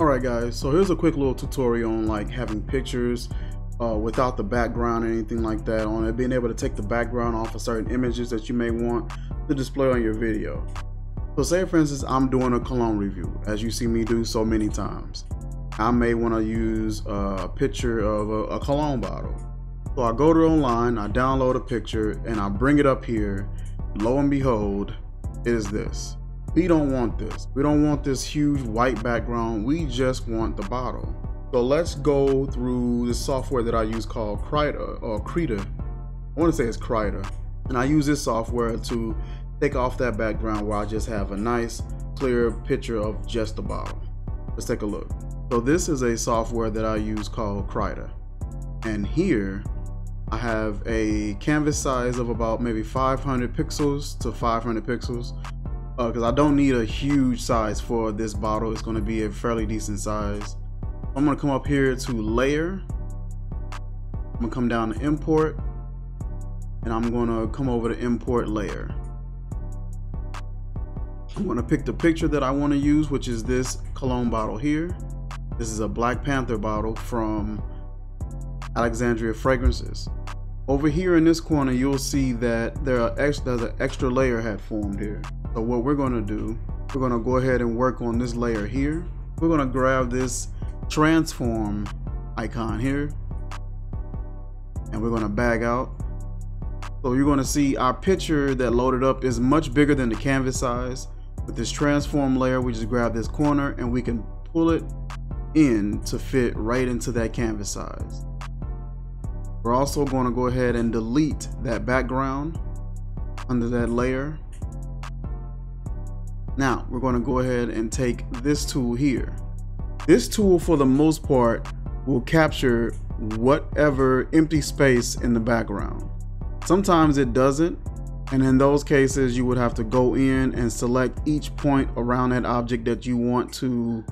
Alright guys, so here's a quick little tutorial on like having pictures uh, without the background or anything like that on it, being able to take the background off of certain images that you may want to display on your video. So say for instance, I'm doing a cologne review, as you see me do so many times. I may want to use a picture of a, a cologne bottle. So I go to online, I download a picture, and I bring it up here. Lo and behold, it is this. We don't want this. We don't want this huge white background. We just want the bottle. So let's go through the software that I use called Krita or Krita. I want to say it's Krita. And I use this software to take off that background where I just have a nice clear picture of just the bottle. Let's take a look. So this is a software that I use called Krita. And here I have a canvas size of about maybe 500 pixels to 500 pixels because uh, I don't need a huge size for this bottle. It's going to be a fairly decent size. I'm going to come up here to layer. I'm going to come down to import and I'm going to come over to import layer. I'm going to pick the picture that I want to use, which is this cologne bottle here. This is a Black Panther bottle from Alexandria Fragrances. Over here in this corner, you'll see that there are ex there's an extra layer had formed here. So what we're gonna do, we're gonna go ahead and work on this layer here. We're gonna grab this transform icon here and we're gonna bag out. So you're gonna see our picture that loaded up is much bigger than the canvas size. With this transform layer, we just grab this corner and we can pull it in to fit right into that canvas size. We're also going to go ahead and delete that background under that layer now we're going to go ahead and take this tool here. This tool for the most part will capture whatever empty space in the background. Sometimes it doesn't and in those cases you would have to go in and select each point around that object that you want to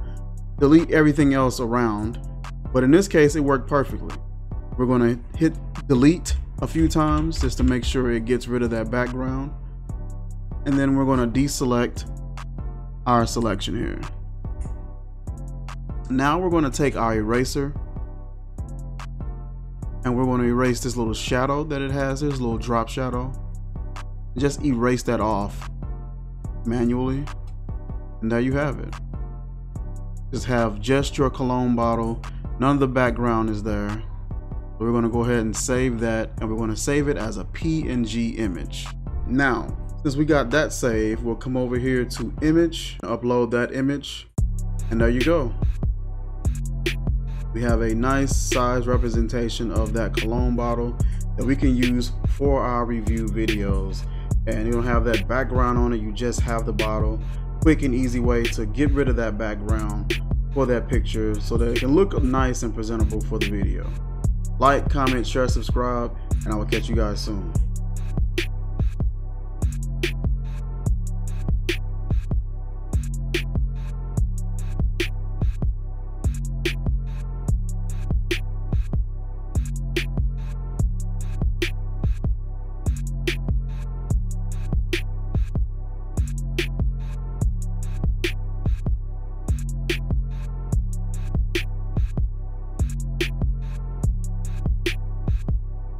delete everything else around. But in this case it worked perfectly. We're going to hit delete a few times just to make sure it gets rid of that background. And then we're going to deselect our selection here. Now we're going to take our eraser and we're going to erase this little shadow that it has, this little drop shadow. Just erase that off manually. And there you have it. Just have just your cologne bottle. None of the background is there. We're going to go ahead and save that and we're going to save it as a PNG image. Now, since we got that saved, we'll come over here to image, upload that image, and there you go. We have a nice size representation of that cologne bottle that we can use for our review videos. And you don't have that background on it, you just have the bottle. Quick and easy way to get rid of that background for that picture so that it can look nice and presentable for the video. Like, comment, share, subscribe, and I will catch you guys soon.